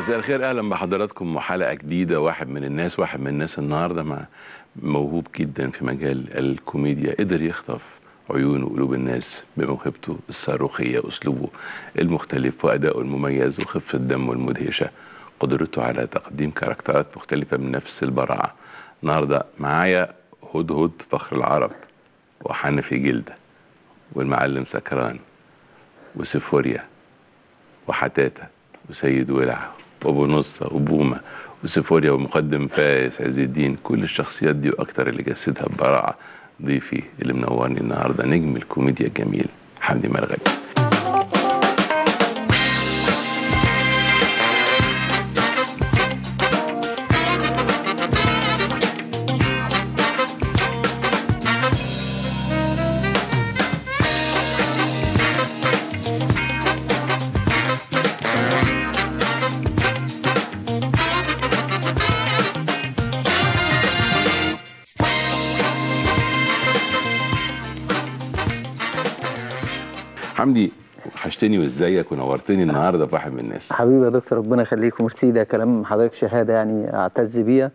مساء الخير. أهلا بحضراتكم وحلقه جديدة واحد من الناس واحد من الناس النهارده مع موهوب جدا في مجال الكوميديا قدر يخطف عيون وقلوب الناس بموهبته الصاروخية أسلوبه المختلف وادائه المميز وخفة دمه المدهشه قدرته على تقديم كاركترات مختلفة من نفس البراعة. النهارده معايا هدهد فخر العرب وحنفي جلدة والمعلم سكران وسيفوريا وحتاته وسيد ولع وابو نصة وبومة وسيفوريا ومقدم فايز عز الدين. كل الشخصيات دي وأكتر اللي جسدها ببراعة ضيفي اللي منورني النهارده. نجم الكوميديا الجميل حمدي مرغلي حمدي وحشتني وإزيك ونورتني النهارده في واحد من الناس. حبيبي يا دكتور ربنا يخليك وميرسي ده كلام حضرتك شهادة يعني أعتز بيها.